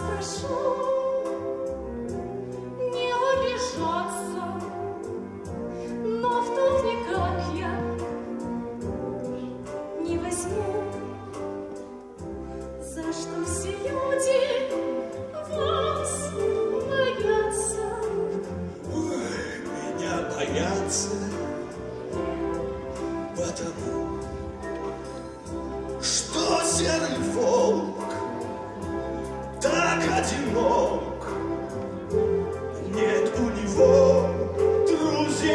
вас не обижаться, но в тут никак я не возьму, за что все люди вас боятся. Ой, меня боятся, потому что серый волк одинок. Нет у него друзей.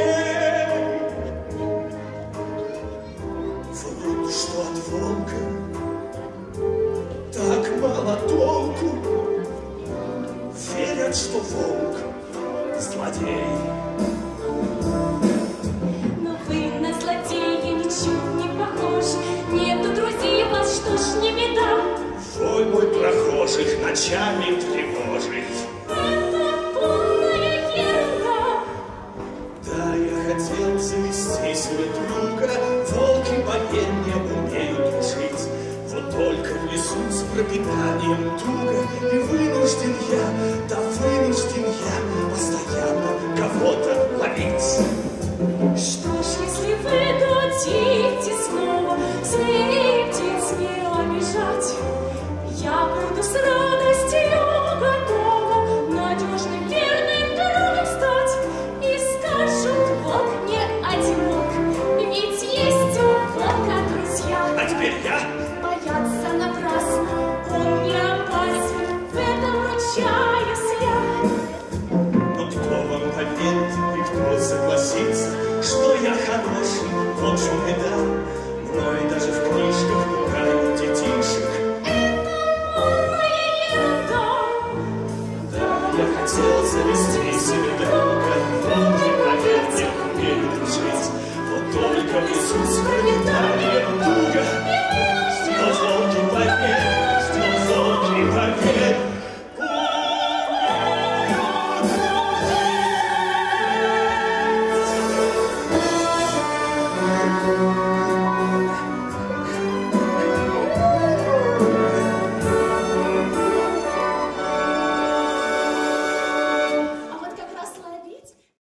Врут, что от волка так мало толку. Верят, что волк злодей. Но вы на злодея ничуть не похожи. Нету друзей у вас, что ж не беда. Вой мой прохожих ночами ерунда. Да, я хотел завести себе друга, волки, поверь мне, умеют жить. Вот только в лесу с пропитанием туго, и вынужден я, да вынужден я постоянно кого-то ловить. Что ж, если вы дадите завести себе друга, волки, поверьте, умеют жить. Вот только в лесу